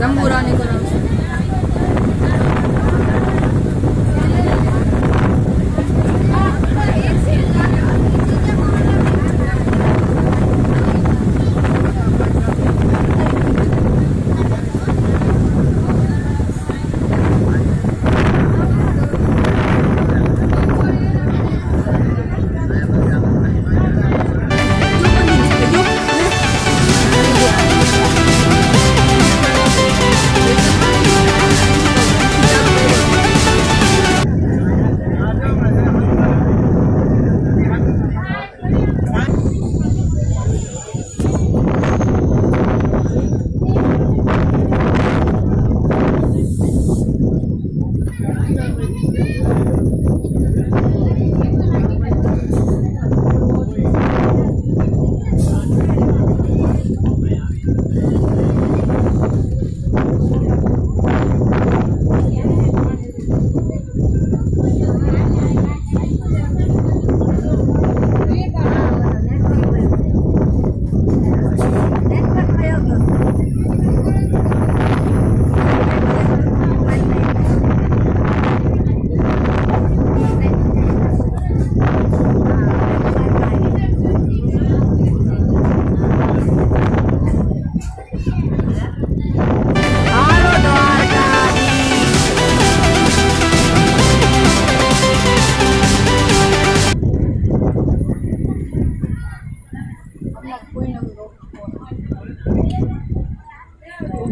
दम बुरा नहीं करा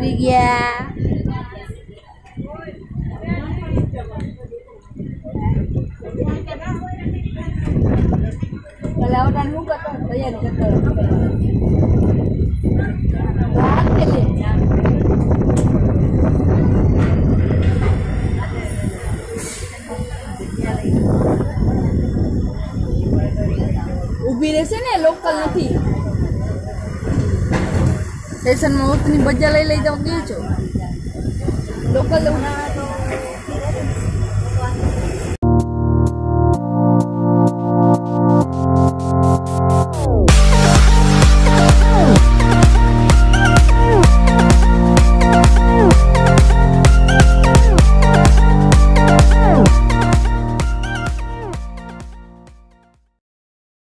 ઉડી ગયા પેલા આવતા શું કરતો લે ઊભી રહેશે ને લોકલ નથી સ્ટેશનમાં વસ્તુની બજાર લઈ લઈ જાઉં ગયો છો? લોકલ